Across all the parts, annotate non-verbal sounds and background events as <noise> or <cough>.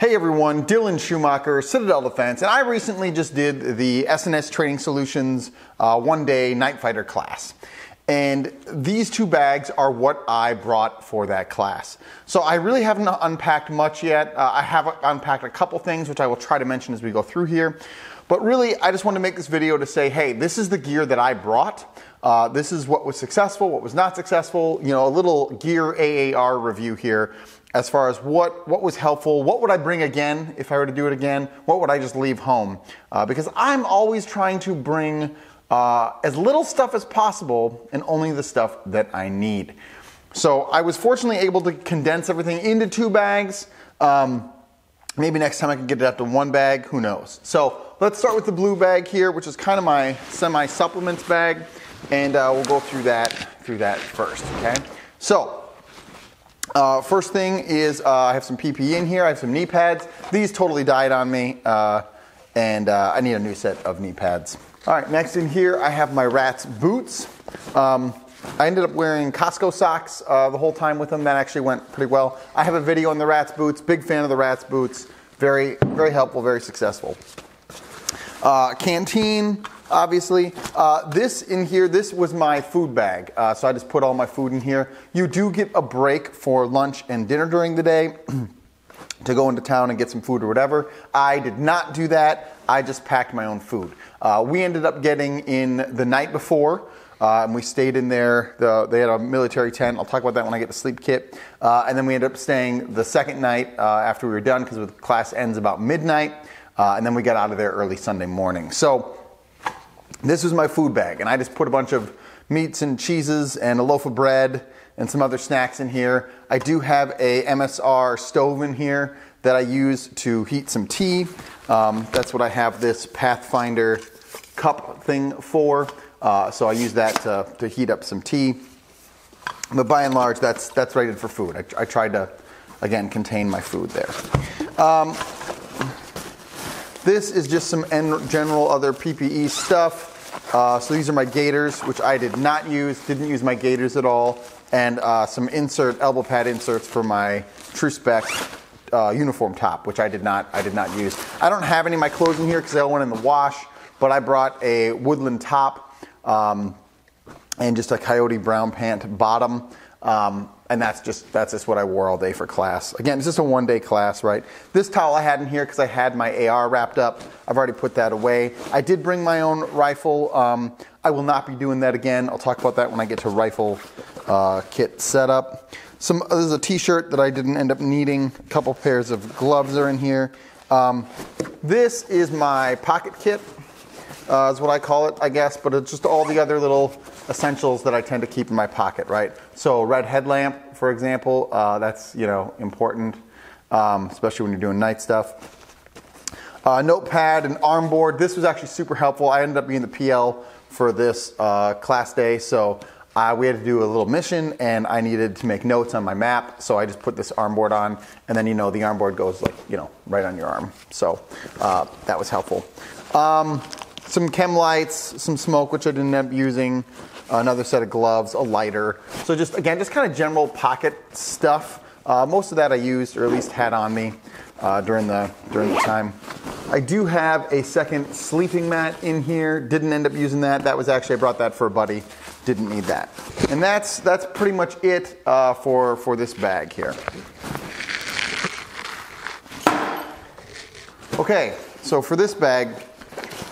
Hey everyone, Dylan Schumacher, Citadel Defense, and I recently just did the S&S Training Solutions uh, one day night fighter class. And these two bags are what I brought for that class. So I really haven't unpacked much yet. Uh, I have unpacked a couple things, which I will try to mention as we go through here. But really, I just want to make this video to say, hey, this is the gear that I brought. Uh, this is what was successful, what was not successful. You know, a little gear AAR review here as far as what, what was helpful, what would I bring again if I were to do it again, what would I just leave home? Uh, because I'm always trying to bring uh, as little stuff as possible and only the stuff that I need. So I was fortunately able to condense everything into two bags. Um, maybe next time I can get it up to one bag, who knows. So let's start with the blue bag here, which is kind of my semi supplements bag, and uh, we'll go through that through that first. Okay. So uh, first thing is uh, I have some PPE in here. I have some knee pads. These totally died on me, uh, and uh, I need a new set of knee pads. All right, next in here I have my Rats boots. Um, I ended up wearing Costco socks uh, the whole time with them. That actually went pretty well. I have a video on the Rats boots. Big fan of the Rats boots. Very, very helpful, very successful. Canteen, obviously. Uh, this in here, this was my food bag. Uh, so I just put all my food in here. You do get a break for lunch and dinner during the day <clears throat> to go into town and get some food or whatever. I did not do that. I just packed my own food. Uh, we ended up getting in the night before. Uh, and we stayed in there. The, they had a military tent. I'll talk about that when I get the sleep kit. Uh, and then we ended up staying the second night uh, after we were done because the class ends about midnight. Uh, and then we got out of there early Sunday morning. So this was my food bag, and I just put a bunch of meats and cheeses and a loaf of bread and some other snacks in here. I do have a MSR stove in here that I use to heat some tea. Um, that's what I have this Pathfinder cup thing for. Uh, so I use that to, to, heat up some tea. But by and large, that's that's rated for food. I, I tried to, again, contain my food there. Um, this is just some general other PPE stuff. Uh, so these are my gaiters, which I did not use, didn't use my gaiters at all, and uh, some insert elbow pad inserts for my TRU-SPEC uh, uniform top, which I did not I did not use. I don't have any of my clothes in here because they all went in the wash, but I brought a woodland top um, and just a coyote brown pant bottom. Um, and that's just that's just what I wore all day for class. Again, it's just a one day class, right? This towel I had in here because I had my AR wrapped up. I've already put that away. I did bring my own rifle. Um, I will not be doing that again. I'll talk about that when I get to rifle uh, kit setup. Some this is a T-shirt that I didn't end up needing. A couple pairs of gloves are in here. Um, this is my pocket kit uh, is what I call it, I guess, but it's just all the other little essentials that I tend to keep in my pocket, right? So red headlamp, for example, uh, that's, you know, important, um, especially when you're doing night stuff. Uh, notepad and armboard. This was actually super helpful. I ended up being the PL for this uh, class day, so uh, we had to do a little mission and I needed to make notes on my map. So I just put this armboard on and then, you know, the armboard goes like, you know, right on your arm. So uh, that was helpful. Um, some chem lights, some smoke, which I didn't end up using, another set of gloves, a lighter. So just again, just kind of general pocket stuff. Uh, most of that I used, or at least had on me uh, during the during the time. I do have a second sleeping mat in here. Didn't end up using that. That was actually I brought that for a buddy. Didn't need that. And that's that's pretty much it uh, for for this bag here. Okay, so for this bag,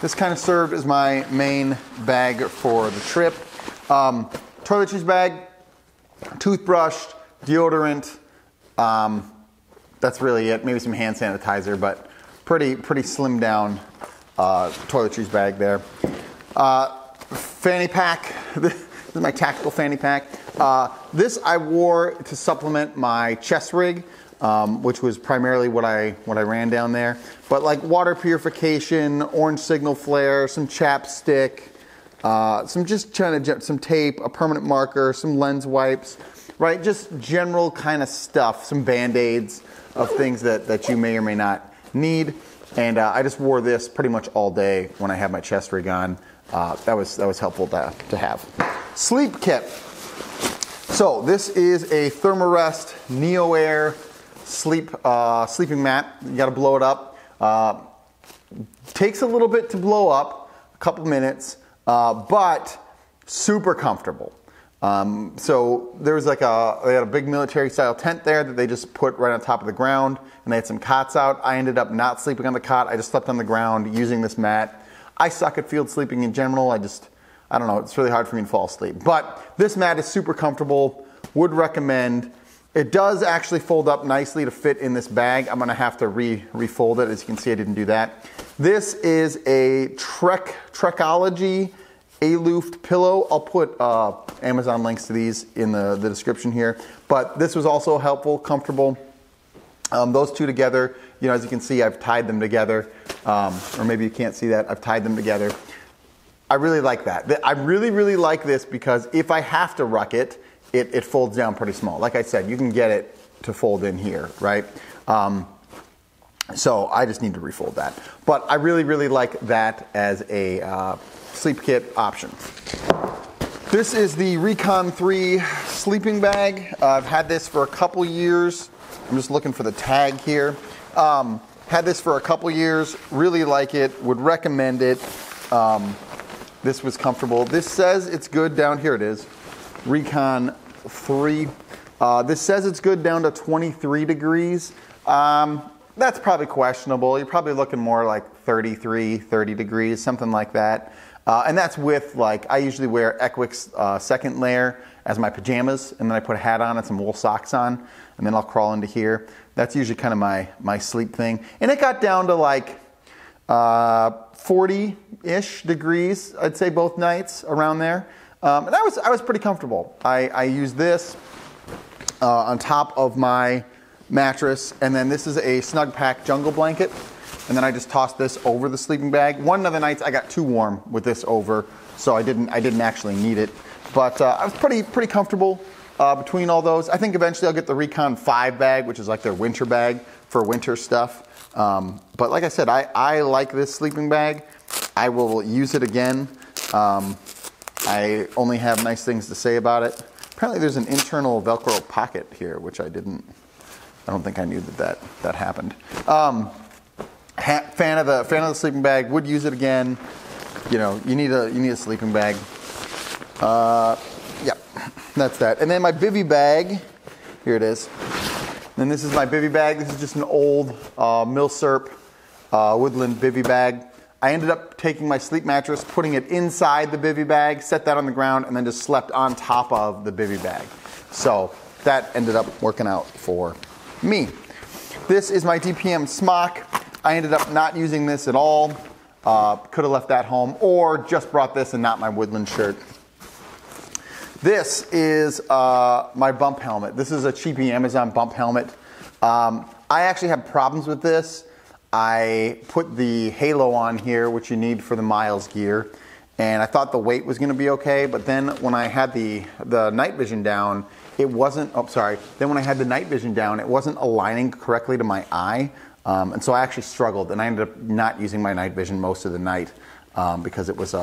this kind of served as my main bag for the trip. Um, toiletries bag, toothbrush, deodorant. Um, that's really it. Maybe some hand sanitizer, but pretty pretty slim down uh, toiletries bag there. Uh, fanny pack. <laughs> this is my tactical fanny pack. Uh, this I wore to supplement my chest rig um, which was primarily what I what I ran down there. But like water purification, orange signal flare, some chapstick, uh, some just trying to some tape, a permanent marker, some lens wipes, right? Just general kind of stuff, some band aids of things that that you may or may not need. And uh, I just wore this pretty much all day when I had my chest rig on. Uh, that was that was helpful to, to have. Sleep kit. So this is a Thermarest Neo Air sleep uh, sleeping mat. You got to blow it up. Uh, takes a little bit to blow up, a couple minutes, uh, but super comfortable. Um, so there was like a they had a big military style tent there that they just put right on top of the ground, and they had some cots out. I ended up not sleeping on the cot. I just slept on the ground using this mat. I suck at field sleeping in general. I just I don't know. It's really hard for me to fall asleep. But this mat is super comfortable. Would recommend. It does actually fold up nicely to fit in this bag. I'm gonna have to re refold it. As you can see, I didn't do that. This is a Trek Trekology Aluft pillow. I'll put uh, Amazon links to these in the, the description here. But this was also helpful, comfortable. Um, those two together, you know, as you can see, I've tied them together. Um, or maybe you can't see that. I've tied them together. I really like that. I really, really like this because if I have to ruck it, it, it folds down pretty small. Like I said, you can get it to fold in here, right? Um, so I just need to refold that. But I really, really like that as a uh, sleep kit option. This is the Recon 3 sleeping bag. Uh, I've had this for a couple years. I'm just looking for the tag here. Um, had this for a couple years, really like it, would recommend it. Um, this was comfortable. This says it's good down here, it is. Recon 3. Uh, this says it's good down to 23 degrees. Um, that's probably questionable. You're probably looking more like 33, 30 degrees, something like that. Uh, and that's with like, I usually wear ECWCS uh, second layer as my pajamas, and then I put a hat on and some wool socks on, and then I'll crawl into here. That's usually kind of my, my sleep thing. And it got down to like 40 uh, ish degrees, I'd say both nights around there. Um, and I was, I was pretty comfortable. I, I used this uh, on top of my mattress, and then this is a Snugpak jungle blanket. And then I just tossed this over the sleeping bag. One of the nights I got too warm with this over, so I didn't I didn't actually need it. But uh, I was pretty pretty comfortable uh, between all those. I think eventually I'll get the Recon 5 bag, which is like their winter bag for winter stuff. Um, but like I said, I, I like this sleeping bag. I will use it again. Um, I only have nice things to say about it. Apparently there's an internal Velcro pocket here, which I didn't, I don't think I knew that that, that happened. Um, fan of the fan of the sleeping bag. Would use it again. You know, you need a you need a sleeping bag. Uh, yeah, that's that. And then my bivy bag. Here it is. And this is my bivy bag. This is just an old uh, Milsurp uh, woodland bivy bag. I ended up taking my sleep mattress, putting it inside the bivy bag, set that on the ground, and then just slept on top of the bivy bag. So that ended up working out for me. This is my DPM smock. I ended up not using this at all. Uh, could have left that home or just brought this and not my woodland shirt. This is uh, my bump helmet. This is a cheapy Amazon bump helmet. Um, I actually have problems with this. I put the halo on here, which you need for the MILES gear, and I thought the weight was going to be okay. But then when I had the the night vision down, it wasn't. Oh, sorry. Then when I had the night vision down, it wasn't aligning correctly to my eye. Um, and so I actually struggled, and I ended up not using my night vision most of the night um, because it was a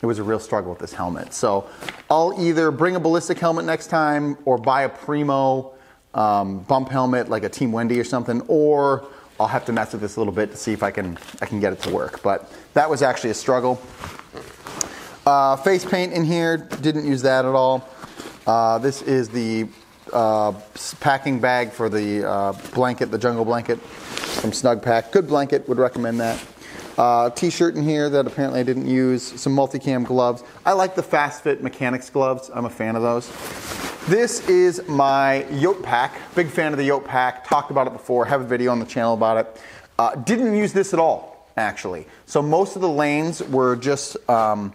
it was a real struggle with this helmet. So I'll either bring a ballistic helmet next time, or buy a Primo um, bump helmet like a Team Wendy or something, or I'll have to mess with this a little bit to see if I can I can get it to work. But that was actually a struggle. Uh, face paint in here, didn't use that at all. Uh, this is the uh, packing bag for the uh, blanket, the jungle blanket from Snugpak. Good blanket, would recommend that. Uh, t-shirt in here that apparently I didn't use. Some multicam gloves. I like the Fast Fit Mechanix gloves. I'm a fan of those. This is my yoke pack. Big fan of the yoke pack. Talked about it before. Have a video on the channel about it. Uh, didn't use this at all, actually. So most of the lanes were just um,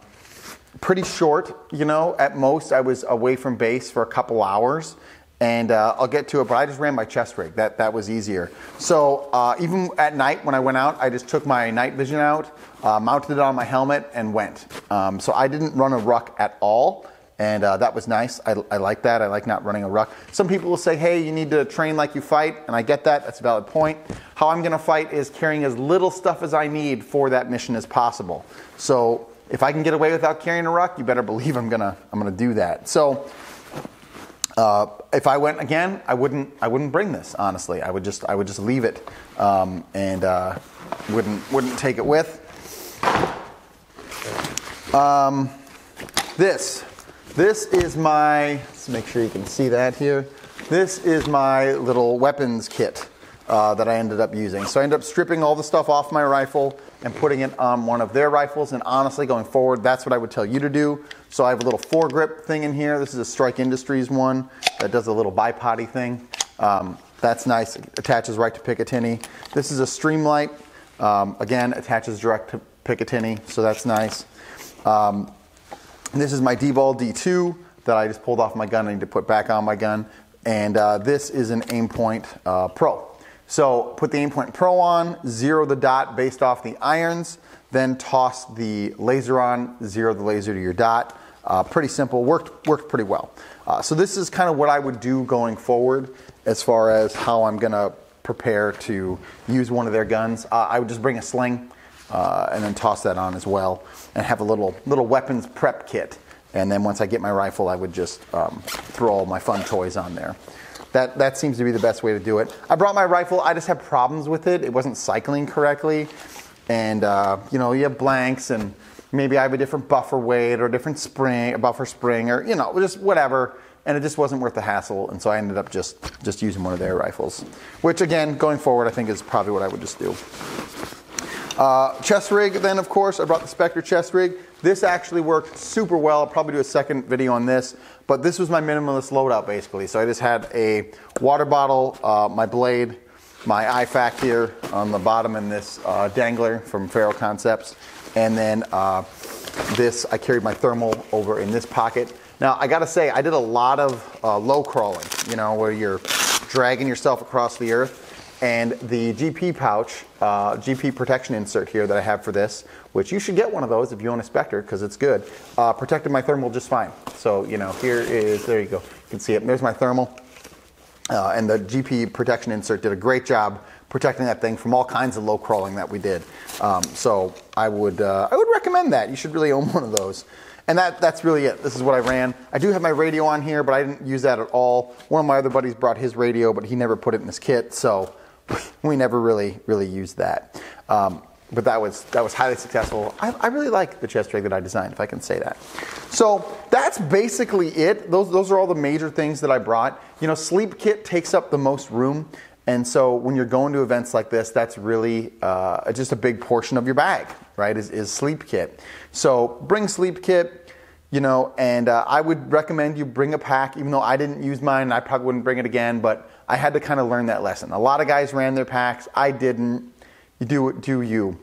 pretty short. You know, at most I was away from base for a couple hours and uh, I'll get to it, but I just ran my chest rig. That, that was easier. So uh, even at night when I went out, I just took my night vision out, uh, mounted it on my helmet, and went. Um, so I didn't run a ruck at all, and uh, that was nice. I, I like that. I like not running a ruck. Some people will say, hey, you need to train like you fight, and I get that. That's a valid point. How I'm going to fight is carrying as little stuff as I need for that mission as possible. So if I can get away without carrying a ruck, you better believe I'm gonna I'm gonna do that. So Uh, if I went again, I wouldn't. I wouldn't bring this. Honestly, I would just. I would just leave it, um, and uh, wouldn't wouldn't take it with. Um, this. This is my. Let's make sure you can see that here. This is my little weapons kit uh, that I ended up using. So I ended up stripping all the stuff off my rifle and putting it on one of their rifles. And honestly, going forward, that's what I would tell you to do. So I have a little foregrip thing in here. This is a Strike Industries one that does a little bipody thing. Um, that's nice. It attaches right to Picatinny. This is a Streamlight. Um, again, attaches direct to Picatinny, so that's nice. Um, this is my DBAL-D2 that I just pulled off my gun. I need to put back on my gun. And uh, this is an Aimpoint uh, Pro. So put the Aimpoint Pro on, zero the dot based off the irons, then toss the laser on, zero the laser to your dot. Uh, pretty simple, worked, worked pretty well. Uh, so this is kind of what I would do going forward as far as how I'm gonna prepare to use one of their guns. Uh, I would just bring a sling uh, and then toss that on as well and have a little, little weapons prep kit. And then once I get my rifle, I would just um, throw all my fun toys on there. That, that seems to be the best way to do it. I brought my rifle. I just had problems with it. It wasn't cycling correctly. And, uh, you know, you have blanks and maybe I have a different buffer weight or a different spring, a buffer spring or, you know, just whatever. And it just wasn't worth the hassle. And so I ended up just, just using one of their rifles, which again, going forward, I think is probably what I would just do. Uh, chest rig, then, of course, I brought the Spectre chest rig. This actually worked super well. I'll probably do a second video on this, but this was my minimalist loadout basically. So I just had a water bottle, uh, my blade, my IFAK here on the bottom, and this uh, dangler from Ferro Concepts. And then uh, this, I carried my thermal over in this pocket. Now, I gotta say, I did a lot of uh, low crawling, you know, where you're dragging yourself across the earth. And the GP pouch, uh, GP protection insert here that I have for this, which you should get one of those if you own a Spectre because it's good, uh, protected my thermal just fine. So, you know, here is, there you go. You can see it. There's my thermal. Uh, and the GP protection insert did a great job protecting that thing from all kinds of low crawling that we did. Um, so I would, uh, I would recommend that. You should really own one of those. And that, that's really it. This is what I ran. I do have my radio on here, but I didn't use that at all. One of my other buddies brought his radio, but he never put it in his kit. So we never really really used that. Um, but that was that was highly successful. I, I, really like the chest rig that I designed, if I can say that. So that's basically it. Those those are all the major things that I brought. You know, sleep kit takes up the most room, and so when you're going to events like this, that's really uh, just a big portion of your bag, right? Is, is sleep kit. So bring sleep kit. You know, and uh, I would recommend you bring a pack, even though I didn't use mine. I probably wouldn't bring it again, but I had to kind of learn that lesson. A lot of guys ran their packs. I didn't. You do it do you.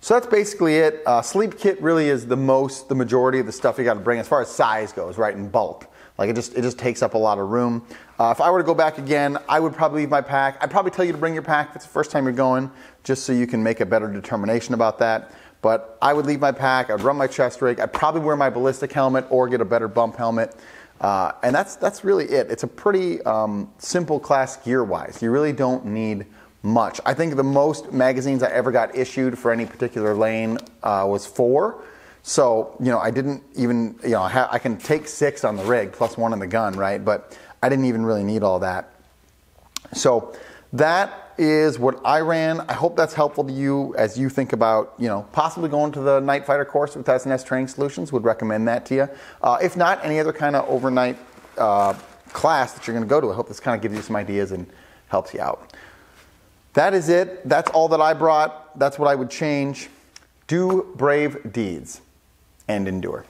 So that's basically it. Uh, sleep kit really is the most, the majority of the stuff you got to bring as far as size goes, right? In bulk, like it just it just takes up a lot of room. Uh, if I were to go back again, I would probably leave my pack. I'd probably tell you to bring your pack if it's the first time you're going, just so you can make a better determination about that. But I would leave my pack. I'd run my chest rig. I'd probably wear my ballistic helmet or get a better bump helmet. Uh, and that's, that's really it. It's a pretty um, simple class gear wise. You really don't need much. I think the most magazines I ever got issued for any particular lane uh, was four. So, you know, I didn't even, you know, I, can take six on the rig plus one in the gun, right? But I didn't even really need all that. So, is what I ran. I hope that's helpful to you as you think about, you know, possibly going to the night fighter course with S&S Training Solutions. Would recommend that to you. Uh, if not, any other kind of overnight uh, class that you're going to go to. I hope this kind of gives you some ideas and helps you out. That is it. That's all that I brought. That's what I would change. Do brave deeds and endure.